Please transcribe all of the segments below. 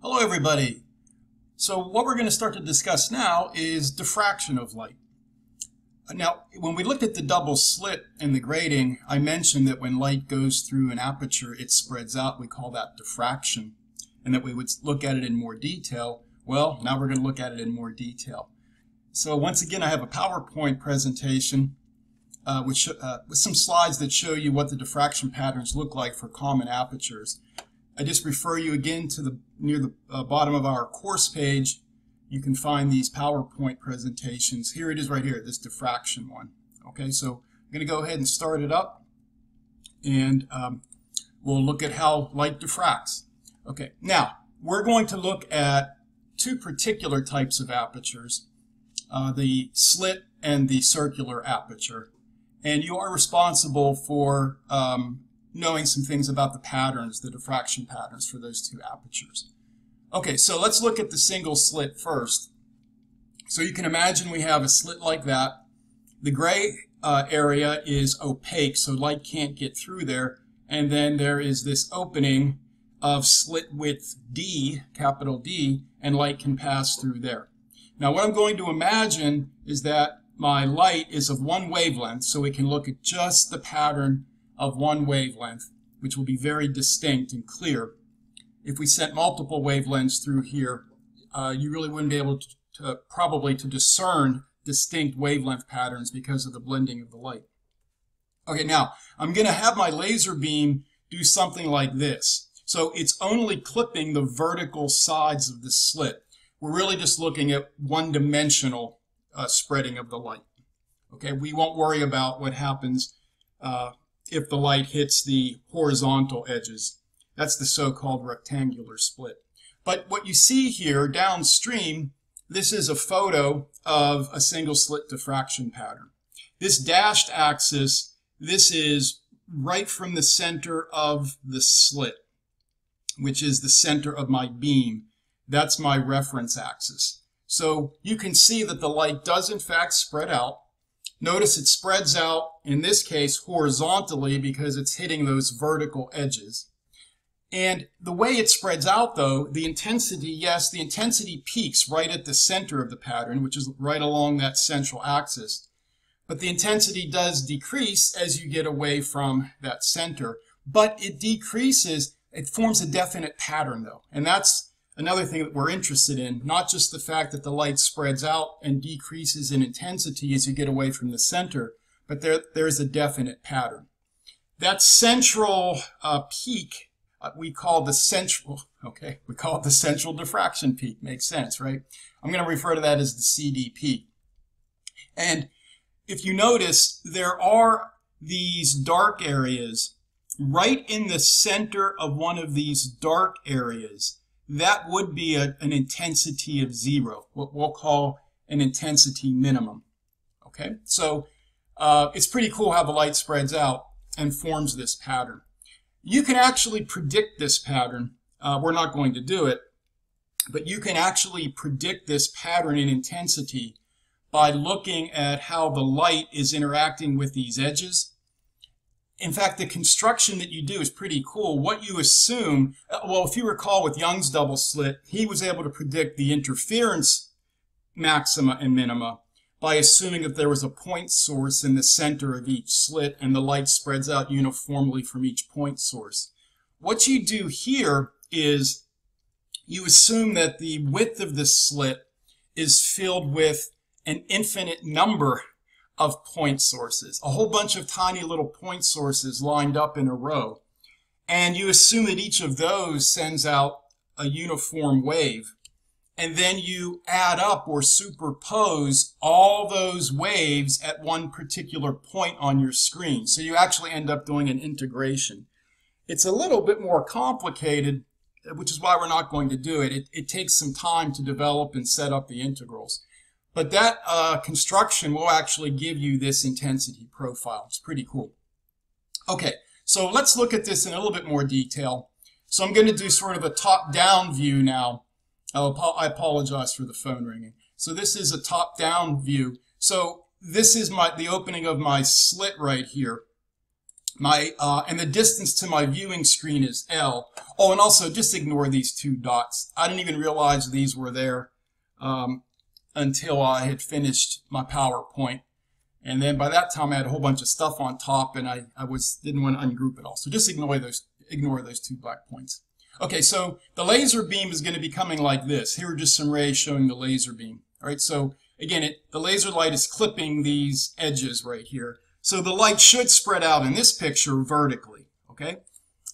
Hello everybody. So what we're going to start to discuss now is diffraction of light. Now, when we looked at the double slit in the grating, I mentioned that when light goes through an aperture, it spreads out. We call that diffraction, and that we would look at it in more detail. Well, now we're going to look at it in more detail. So once again, I have a PowerPoint presentation uh, which, uh, with some slides that show you what the diffraction patterns look like for common apertures. I just refer you again to the near the uh, bottom of our course page you can find these PowerPoint presentations. Here it is right here, this diffraction one. Okay, so I'm going to go ahead and start it up, and um, we'll look at how light diffracts. Okay, now we're going to look at two particular types of apertures, uh, the slit and the circular aperture. And you are responsible for um, knowing some things about the patterns, the diffraction patterns for those two apertures. Okay, so let's look at the single slit first. So you can imagine we have a slit like that. The gray uh, area is opaque, so light can't get through there. And then there is this opening of slit width D, capital D, and light can pass through there. Now what I'm going to imagine is that my light is of one wavelength, so we can look at just the pattern of one wavelength, which will be very distinct and clear if we sent multiple wavelengths through here, uh, you really wouldn't be able to, to, probably to discern distinct wavelength patterns because of the blending of the light. Okay, now I'm going to have my laser beam do something like this. So it's only clipping the vertical sides of the slit. We're really just looking at one-dimensional uh, spreading of the light. Okay, we won't worry about what happens uh, if the light hits the horizontal edges. That's the so-called rectangular slit. But what you see here downstream, this is a photo of a single slit diffraction pattern. This dashed axis, this is right from the center of the slit, which is the center of my beam. That's my reference axis. So you can see that the light does in fact spread out. Notice it spreads out, in this case, horizontally because it's hitting those vertical edges. And the way it spreads out, though, the intensity, yes, the intensity peaks right at the center of the pattern, which is right along that central axis. But the intensity does decrease as you get away from that center. But it decreases, it forms a definite pattern, though. And that's another thing that we're interested in, not just the fact that the light spreads out and decreases in intensity as you get away from the center, but there, there's a definite pattern. That central uh, peak uh, we call the central, okay, we call it the central diffraction peak. Makes sense, right? I'm going to refer to that as the CDP. And if you notice, there are these dark areas right in the center of one of these dark areas. That would be a, an intensity of zero, what we'll call an intensity minimum. Okay, so uh, it's pretty cool how the light spreads out and forms this pattern. You can actually predict this pattern. Uh, we're not going to do it, but you can actually predict this pattern in intensity by looking at how the light is interacting with these edges. In fact, the construction that you do is pretty cool. What you assume, uh, well, if you recall with Young's double slit, he was able to predict the interference maxima and minima by assuming that there was a point source in the center of each slit and the light spreads out uniformly from each point source. What you do here is you assume that the width of the slit is filled with an infinite number of point sources, a whole bunch of tiny little point sources lined up in a row. And you assume that each of those sends out a uniform wave and then you add up or superpose all those waves at one particular point on your screen. So you actually end up doing an integration. It's a little bit more complicated, which is why we're not going to do it. It, it takes some time to develop and set up the integrals. But that uh, construction will actually give you this intensity profile. It's pretty cool. Okay, so let's look at this in a little bit more detail. So I'm going to do sort of a top-down view now Oh, I apologize for the phone ringing. So this is a top-down view. So this is my the opening of my slit right here. My uh, And the distance to my viewing screen is L. Oh, and also just ignore these two dots. I didn't even realize these were there um, until I had finished my PowerPoint. And then by that time I had a whole bunch of stuff on top and I, I was didn't want to ungroup it all. So just ignore those ignore those two black points. Okay, so the laser beam is going to be coming like this. Here are just some rays showing the laser beam. All right, so again, it, the laser light is clipping these edges right here. So the light should spread out in this picture vertically, okay?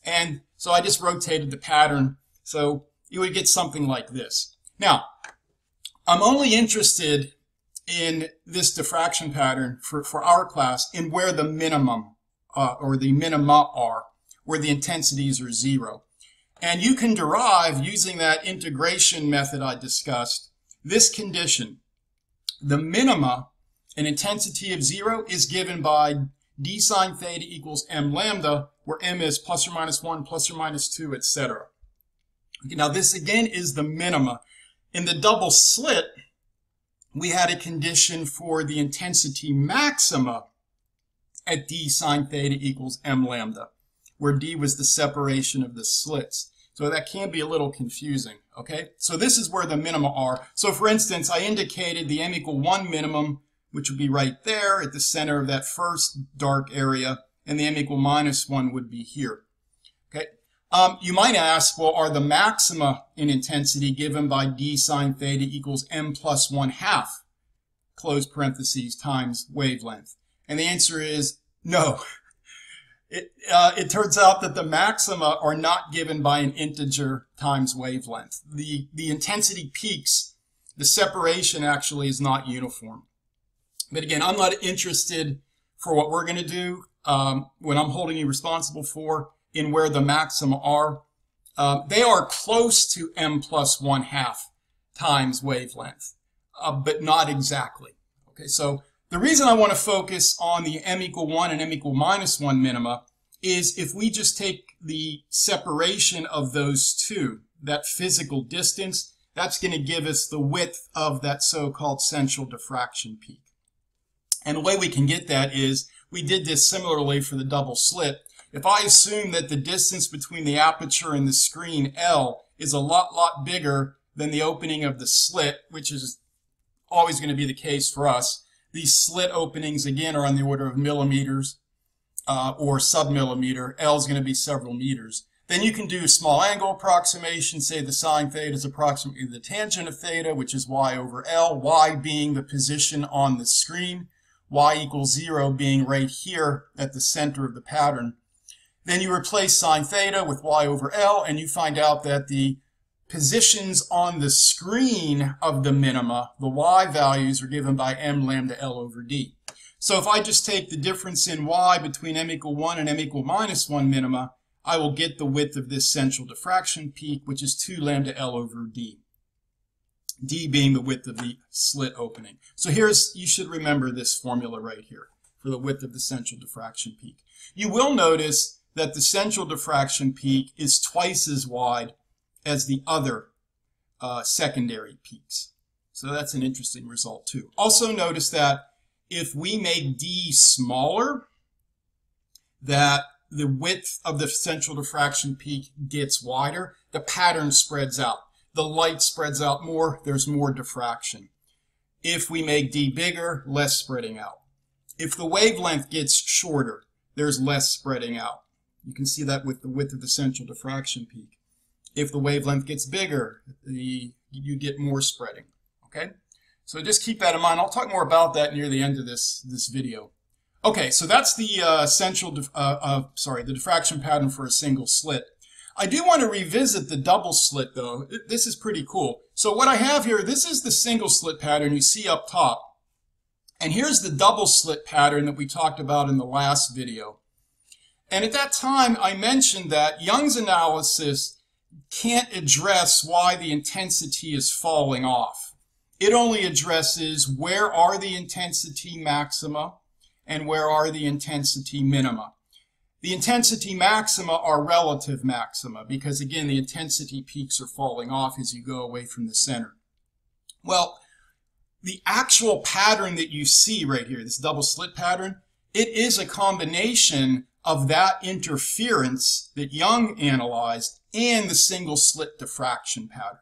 And so I just rotated the pattern so you would get something like this. Now, I'm only interested in this diffraction pattern for, for our class in where the minimum uh, or the minima are, where the intensities are zero. And you can derive, using that integration method I discussed, this condition. The minima, an intensity of zero, is given by d sine theta equals m lambda, where m is plus or minus 1, plus or minus 2, etc. Now this again is the minima. In the double slit, we had a condition for the intensity maxima at d sine theta equals m lambda, where d was the separation of the slits. So that can be a little confusing, okay? So this is where the minima are. So for instance, I indicated the m equal 1 minimum, which would be right there at the center of that first dark area, and the m equal minus 1 would be here? Um, you might ask, well, are the maxima in intensity given by d sine theta equals m plus 1 half, close parentheses, times wavelength? And the answer is no. It, uh, it turns out that the maxima are not given by an integer times wavelength. The, the intensity peaks, the separation actually is not uniform. But again, I'm not interested for what we're going to do um, when I'm holding you responsible for in where the maxima are. Uh, they are close to m plus 1 half times wavelength, uh, but not exactly. Okay, so the reason I want to focus on the m equal 1 and m equal minus 1 minima is if we just take the separation of those two, that physical distance, that's going to give us the width of that so-called central diffraction peak. And the way we can get that is we did this similarly for the double slit. If I assume that the distance between the aperture and the screen, L, is a lot, lot bigger than the opening of the slit, which is always going to be the case for us. These slit openings, again, are on the order of millimeters uh, or submillimeter. L is going to be several meters. Then you can do small angle approximation, say the sine theta is approximately the tangent of theta, which is y over L, y being the position on the screen, y equals zero being right here at the center of the pattern. Then you replace sine theta with y over L, and you find out that the positions on the screen of the minima, the y values, are given by m lambda L over d. So if I just take the difference in y between m equal 1 and m equal minus 1 minima, I will get the width of this central diffraction peak, which is 2 lambda L over d. d being the width of the slit opening. So here's, you should remember this formula right here for the width of the central diffraction peak. You will notice that the central diffraction peak is twice as wide as the other uh, secondary peaks. So that's an interesting result too. Also notice that if we make D smaller, that the width of the central diffraction peak gets wider, the pattern spreads out. The light spreads out more, there's more diffraction. If we make D bigger, less spreading out. If the wavelength gets shorter, there's less spreading out. You can see that with the width of the central diffraction peak. If the wavelength gets bigger, the, you get more spreading, okay? So just keep that in mind. I'll talk more about that near the end of this, this video. Okay, so that's the uh, central, uh, uh, sorry, the diffraction pattern for a single slit. I do want to revisit the double slit though. This is pretty cool. So what I have here, this is the single slit pattern you see up top. And here's the double slit pattern that we talked about in the last video. And at that time, I mentioned that Young's analysis can't address why the intensity is falling off. It only addresses where are the intensity maxima and where are the intensity minima. The intensity maxima are relative maxima because again, the intensity peaks are falling off as you go away from the center. Well, the actual pattern that you see right here, this double slit pattern, it is a combination of that interference that Young analyzed and the single slit diffraction pattern.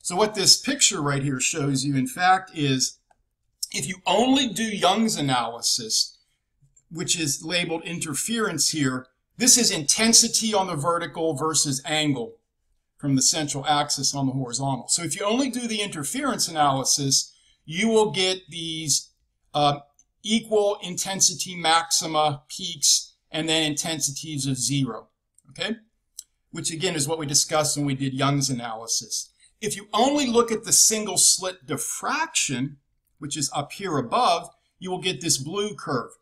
So what this picture right here shows you, in fact, is if you only do Young's analysis, which is labeled interference here, this is intensity on the vertical versus angle from the central axis on the horizontal. So if you only do the interference analysis, you will get these uh, equal intensity maxima peaks and then intensities of zero, okay? Which again is what we discussed when we did Young's analysis. If you only look at the single slit diffraction, which is up here above, you will get this blue curve.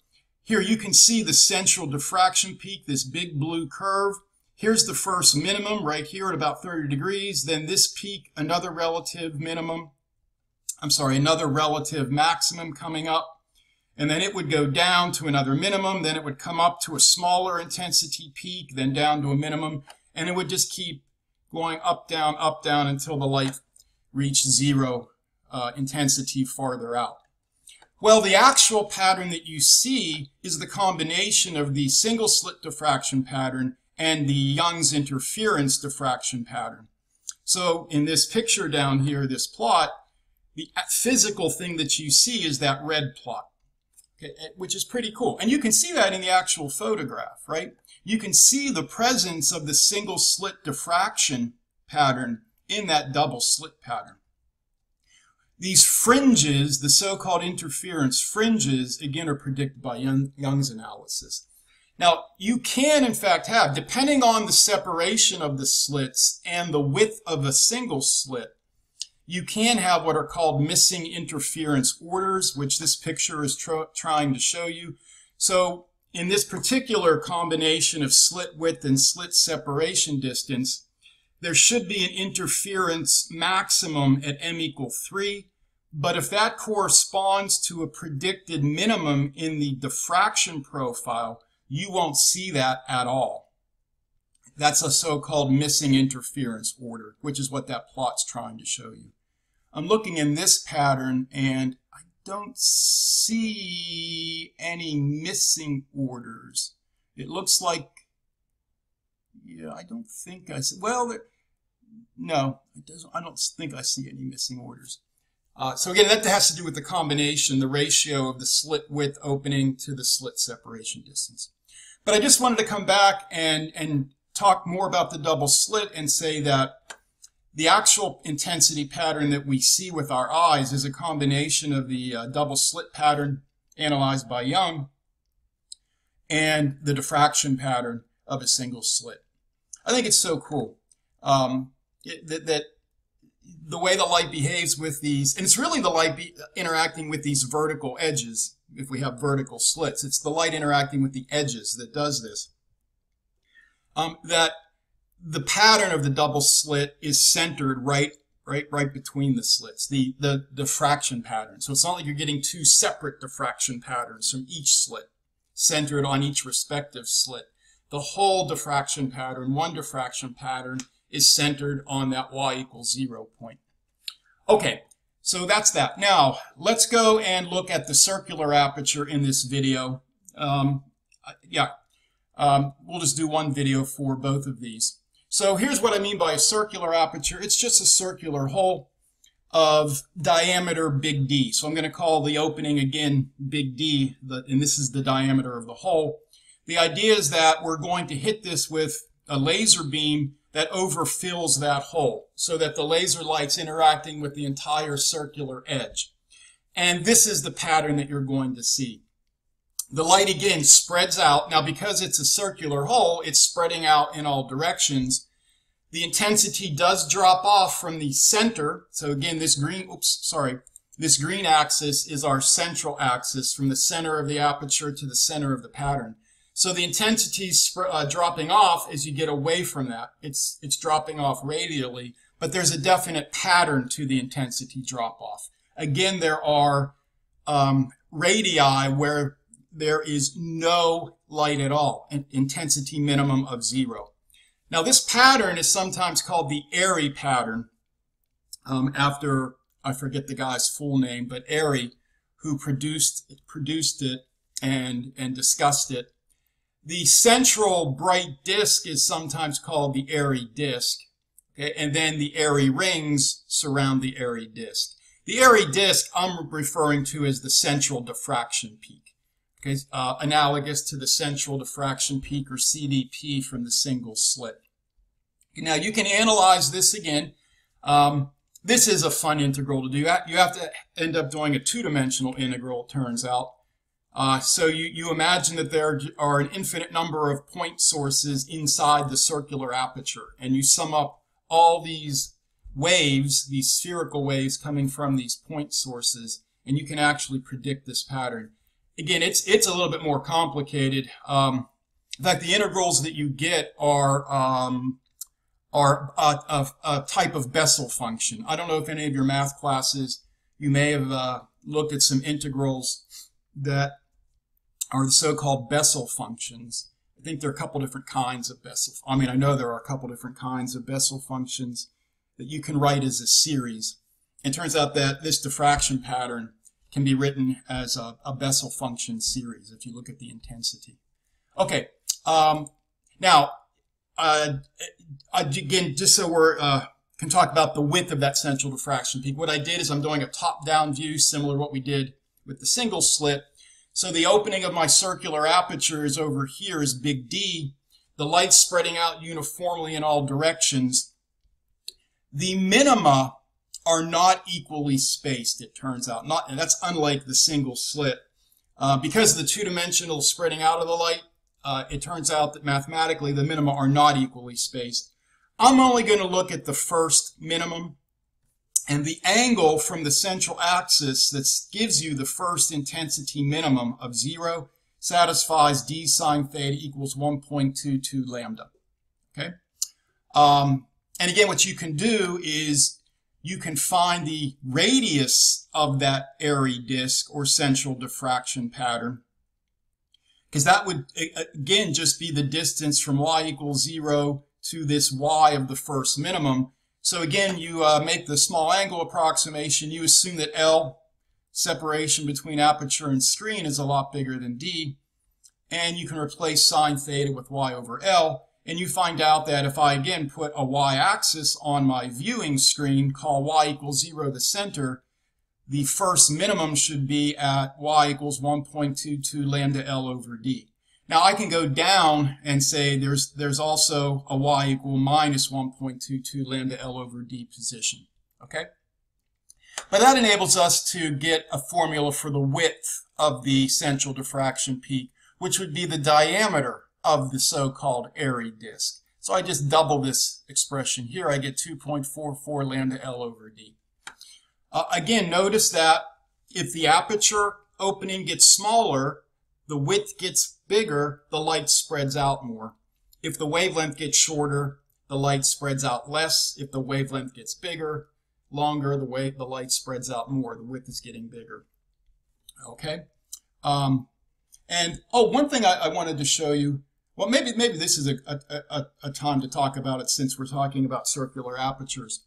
Here you can see the central diffraction peak, this big blue curve. Here's the first minimum right here at about 30 degrees. Then this peak, another relative minimum. I'm sorry, another relative maximum coming up. And then it would go down to another minimum. Then it would come up to a smaller intensity peak, then down to a minimum. And it would just keep going up, down, up, down until the light reached zero uh, intensity farther out. Well, the actual pattern that you see is the combination of the single slit diffraction pattern and the Young's interference diffraction pattern. So in this picture down here, this plot, the physical thing that you see is that red plot, eh, which is pretty cool. And you can see that in the actual photograph, right? You can see the presence of the single slit diffraction pattern in that double slit pattern. These fringes, the so-called interference fringes, again, are predicted by Young's analysis. Now, you can, in fact, have, depending on the separation of the slits and the width of a single slit, you can have what are called missing interference orders, which this picture is trying to show you. So in this particular combination of slit width and slit separation distance, there should be an interference maximum at m equal 3. But if that corresponds to a predicted minimum in the diffraction profile, you won't see that at all. That's a so-called missing interference order, which is what that plot's trying to show you. I'm looking in this pattern and I don't see any missing orders. It looks like, yeah, I don't think I see, well, there, no, it doesn't, I don't think I see any missing orders. Uh, so again, that has to do with the combination, the ratio of the slit width opening to the slit separation distance. But I just wanted to come back and, and talk more about the double slit and say that the actual intensity pattern that we see with our eyes is a combination of the uh, double slit pattern analyzed by Young and the diffraction pattern of a single slit. I think it's so cool um, it, that, that the way the light behaves with these, and it's really the light interacting with these vertical edges if we have vertical slits. It's the light interacting with the edges that does this. Um, that the pattern of the double slit is centered right right right between the slits, the, the diffraction pattern. So it's not like you're getting two separate diffraction patterns from each slit, centered on each respective slit. The whole diffraction pattern, one diffraction pattern, is centered on that y equals zero point. Okay, so that's that. Now, let's go and look at the circular aperture in this video. Um, yeah, um, we'll just do one video for both of these. So here's what I mean by a circular aperture. It's just a circular hole of diameter big D. So I'm going to call the opening again big D, and this is the diameter of the hole. The idea is that we're going to hit this with a laser beam that overfills that hole so that the laser light's interacting with the entire circular edge. And this is the pattern that you're going to see. The light again spreads out. Now because it's a circular hole, it's spreading out in all directions. The intensity does drop off from the center. So again, this green, oops, sorry, this green axis is our central axis from the center of the aperture to the center of the pattern. So the intensity is uh, dropping off as you get away from that. It's, it's dropping off radially, but there's a definite pattern to the intensity drop off. Again, there are um, radii where there is no light at all, an intensity minimum of zero. Now this pattern is sometimes called the Airy pattern um, after, I forget the guy's full name, but Airy, who produced, produced it and, and discussed it The central bright disk is sometimes called the airy disk. Okay, and then the airy rings surround the airy disk. The airy disk I'm referring to as the central diffraction peak. Uh, analogous to the central diffraction peak or CDP from the single slit. Now you can analyze this again. Um, this is a fun integral to do. You have to end up doing a two-dimensional integral, it turns out. Uh, so you, you imagine that there are an infinite number of point sources inside the circular aperture, and you sum up all these waves, these spherical waves coming from these point sources, and you can actually predict this pattern. Again, it's it's a little bit more complicated. Um, in fact, the integrals that you get are um, are a, a, a, type of Bessel function. I don't know if any of your math classes you may have uh, looked at some integrals that are the so-called Bessel functions. I think there are a couple different kinds of Bessel. I mean, I know there are a couple different kinds of Bessel functions that you can write as a series. It turns out that this diffraction pattern can be written as a, a Bessel function series if you look at the intensity. Okay, um, now, uh, again, just so we're uh, can talk about the width of that central diffraction peak. What I did is I'm doing a top-down view similar to what we did with the single slit. So the opening of my circular aperture is over here is big D. The light's spreading out uniformly in all directions. The minima are not equally spaced, it turns out. Not, and that's unlike the single slit. Uh, because of the two-dimensional spreading out of the light, uh, it turns out that mathematically the minima are not equally spaced. I'm only going to look at the first minimum, and the angle from the central axis that gives you the first intensity minimum of zero satisfies d sine theta equals 1.22 lambda. Okay? Um, and again, what you can do is you can find the radius of that airy disk or central diffraction pattern. Because that would, again, just be the distance from y equals 0 to this y of the first minimum. So again, you uh, make the small angle approximation. You assume that L, separation between aperture and screen, is a lot bigger than D. And you can replace sine theta with y over L. And you find out that if I again put a y-axis on my viewing screen, call y equals 0 the center, the first minimum should be at y equals 1.22 lambda L over D. Now I can go down and say there's there's also a y equal minus 1.22 lambda L over D position. Okay? But that enables us to get a formula for the width of the central diffraction peak, which would be the diameter of the so-called airy disk. So I just double this expression here. I get 2.44 lambda L over D. Uh, again, notice that if the aperture opening gets smaller, the width gets bigger, the light spreads out more. If the wavelength gets shorter, the light spreads out less. If the wavelength gets bigger, longer, the way the light spreads out more. The width is getting bigger. Okay. Um, and oh, one thing I, I wanted to show you well, maybe maybe this is a, a, a, time to talk about it since we're talking about circular apertures.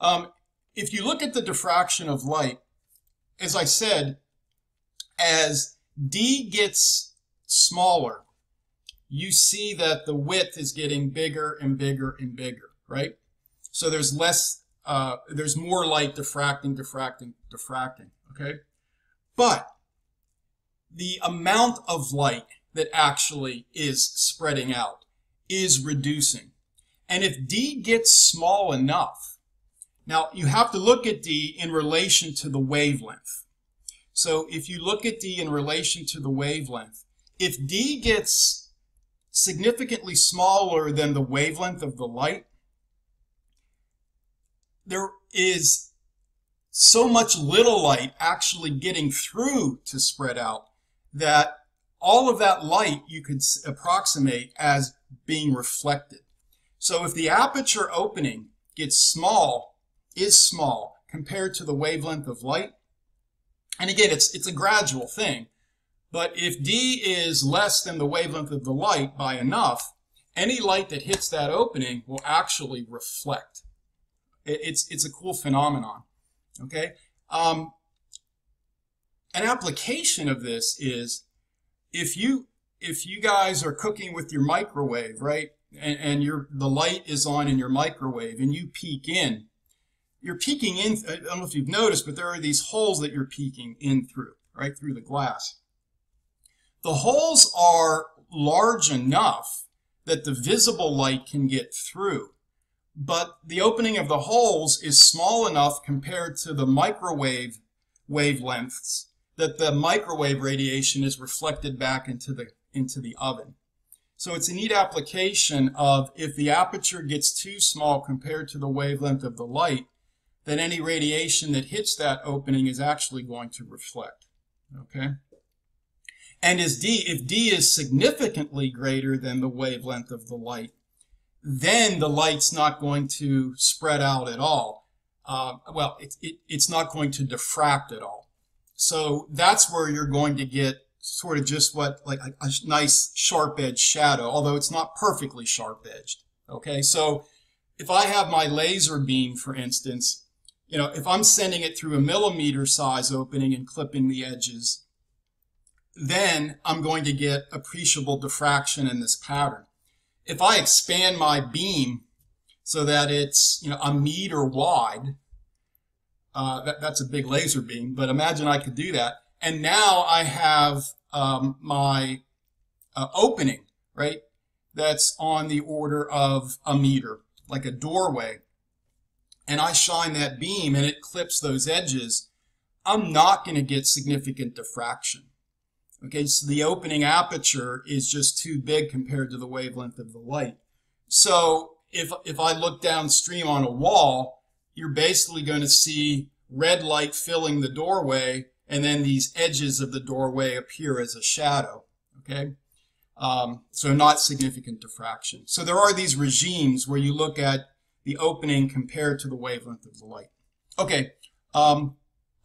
Um, if you look at the diffraction of light, as I said, as D gets smaller, you see that the width is getting bigger and bigger and bigger, right? So there's less, uh, there's more light diffracting, diffracting, diffracting, okay? But the amount of light that actually is spreading out is reducing. And if D gets small enough, now you have to look at D in relation to the wavelength. So if you look at D in relation to the wavelength, if D gets significantly smaller than the wavelength of the light, there is so much little light actually getting through to spread out that all of that light you could approximate as being reflected. So if the aperture opening gets small, is small compared to the wavelength of light, and again, it's, it's a gradual thing, but if D is less than the wavelength of the light by enough, any light that hits that opening will actually reflect. It's, it's a cool phenomenon, okay? Um, an application of this is if you if you guys are cooking with your microwave, right, and, and your the light is on in your microwave, and you peek in, you're peeking in. I don't know if you've noticed, but there are these holes that you're peeking in through, right through the glass. The holes are large enough that the visible light can get through, but the opening of the holes is small enough compared to the microwave wavelengths that the microwave radiation is reflected back into the into the oven. So it's a neat application of if the aperture gets too small compared to the wavelength of the light, then any radiation that hits that opening is actually going to reflect. Okay? And as D, if D is significantly greater than the wavelength of the light, then the light's not going to spread out at all. Uh, well, it, it, it's not going to diffract at all. So that's where you're going to get sort of just what, like a, a nice sharp edge shadow, although it's not perfectly sharp edged. Okay, so if I have my laser beam, for instance, you know, if I'm sending it through a millimeter size opening and clipping the edges, then I'm going to get appreciable diffraction in this pattern. If I expand my beam so that it's, you know, a meter wide, uh, that, that's a big laser beam, but imagine I could do that. And now I have um, my uh, opening, right? That's on the order of a meter, like a doorway. And I shine that beam and it clips those edges. I'm not going to get significant diffraction. Okay, so the opening aperture is just too big compared to the wavelength of the light. So if, if I look downstream on a wall, you're basically going to see red light filling the doorway and then these edges of the doorway appear as a shadow. Okay, um, so not significant diffraction. So there are these regimes where you look at the opening compared to the wavelength of the light. Okay, um,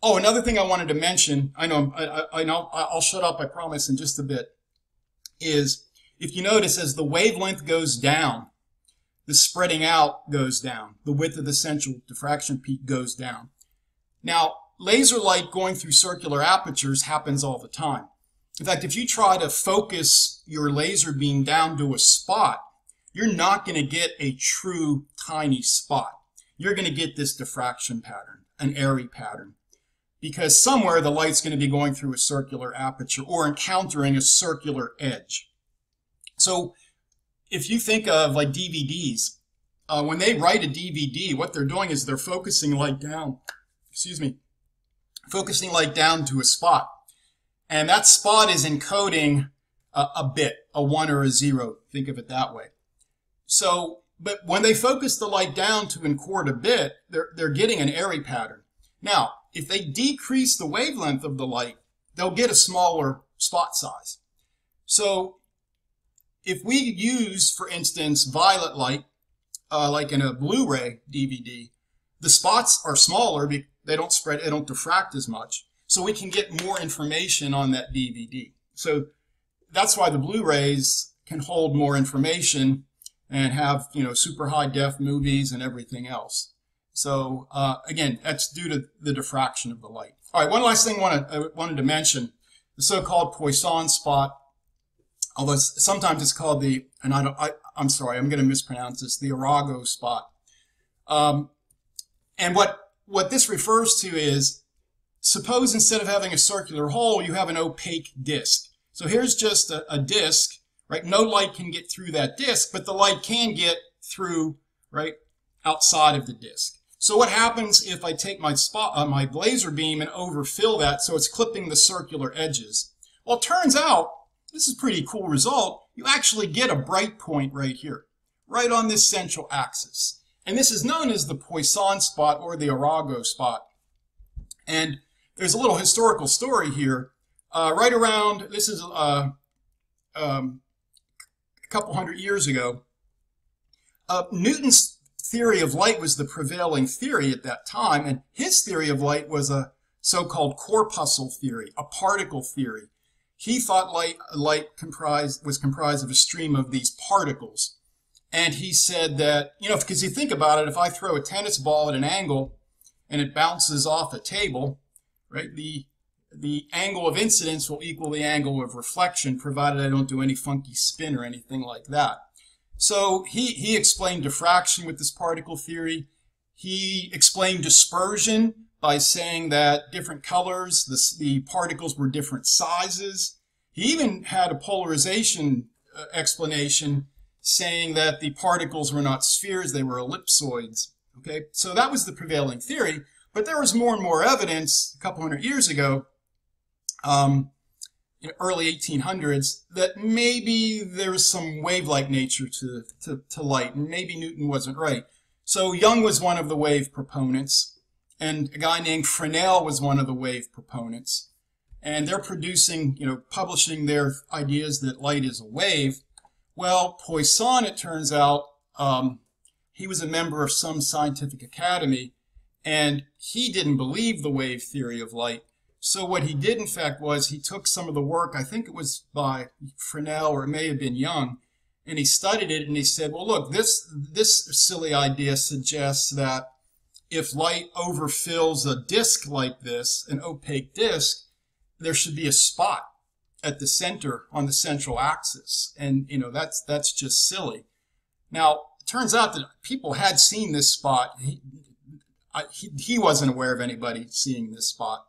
Oh, another thing I wanted to mention, I know, I, I know, I'll shut up, I promise, in just a bit, is if you notice as the wavelength goes down, the spreading out goes down. The width of the central diffraction peak goes down. Now, laser light going through circular apertures happens all the time. In fact, if you try to focus your laser beam down to a spot, you're not going to get a true tiny spot. You're going to get this diffraction pattern, an airy pattern because somewhere the light's going to be going through a circular aperture or encountering a circular edge. So if you think of like DVDs, uh, when they write a DVD, what they're doing is they're focusing light down, excuse me, focusing light down to a spot. And that spot is encoding a, a bit, a one or a zero. Think of it that way. So, but when they focus the light down to encode a bit, they're, they're getting an airy pattern. Now, if they decrease the wavelength of the light, they'll get a smaller spot size. So if we use, for instance, violet light, uh, like in a Blu-ray DVD, the spots are smaller. They don't spread, they don't diffract as much. So we can get more information on that DVD. So that's why the Blu-rays can hold more information and have, you know, super high def movies and everything else. So uh, again, that's due to the diffraction of the light. All right, one last thing I wanted, I wanted to mention, the so-called Poisson spot, although sometimes it's called the, and I don't, I, I'm sorry, I'm going to mispronounce this, the Arago spot. Um, and what, what this refers to is, suppose instead of having a circular hole, you have an opaque disk. So here's just a, a disk, right? No light can get through that disk, but the light can get through, right, outside of the disk. So what happens if I take my spot, uh, my laser beam and overfill that so it's clipping the circular edges? Well, it turns out, this is pretty cool result, you actually get a bright point right here, right on this central axis. And this is known as the Poisson spot or the Arago spot. And there's a little historical story here. Uh, right around, this is uh, um, a couple hundred years ago, uh, Newton's theory of light was the prevailing theory at that time, and his theory of light was a so-called corpuscle theory, a particle theory. He thought light, light comprised, was comprised of a stream of these particles. And he said that, you know, because you think about it, if I throw a tennis ball at an angle and it bounces off a table, right, the, the angle of incidence will equal the angle of reflection, provided I don't do any funky spin or anything like that. So he, he explained diffraction with this particle theory. He explained dispersion by saying that different colors, the, the particles were different sizes. He even had a polarization uh, explanation saying that the particles were not spheres, they were ellipsoids. Okay, so that was the prevailing theory, but there was more and more evidence a couple hundred years ago, um, in early 1800s, that maybe there was some wave-like nature to, to, to light, and maybe Newton wasn't right. So Young was one of the wave proponents, and a guy named Fresnel was one of the wave proponents. And they're producing, you know, publishing their ideas that light is a wave. Well, Poisson, it turns out, um, he was a member of some scientific academy, and he didn't believe the wave theory of light. So what he did, in fact, was he took some of the work, I think it was by Fresnel or it may have been Young, and he studied it and he said, well, look, this, this silly idea suggests that if light overfills a disk like this, an opaque disk, there should be a spot at the center on the central axis. And, you know, that's, that's just silly. Now, it turns out that people had seen this spot. He, I, he, he wasn't aware of anybody seeing this spot.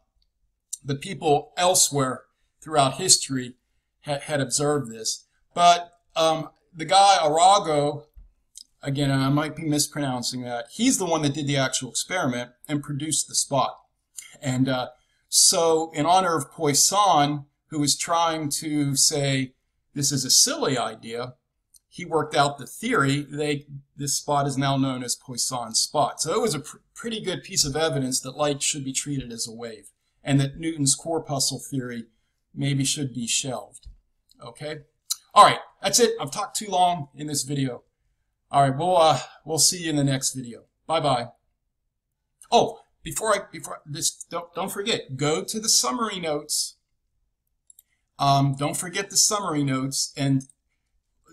But people elsewhere throughout history ha, had observed this. But um, the guy, Arago, again, I might be mispronouncing that, he's the one that did the actual experiment and produced the spot. And uh, so, in honor of Poisson, who was trying to say this is a silly idea, he worked out the theory. They, this spot is now known as Poisson's spot. So it was a pr pretty good piece of evidence that light should be treated as a wave and that Newton's corpuscle theory maybe should be shelved. Okay? All right, that's it. I've talked too long in this video. All right, we'll, uh, we'll see you in the next video. Bye-bye. Oh, before I, before this, don't, don't forget, go to the summary notes. Um, don't forget the summary notes. And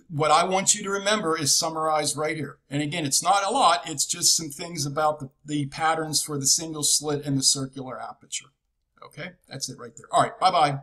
what I want you to remember is summarized right here. And again, it's not a lot. It's just some things about the, the patterns for the single slit and the circular aperture. Okay, that's it right there. All right, bye-bye.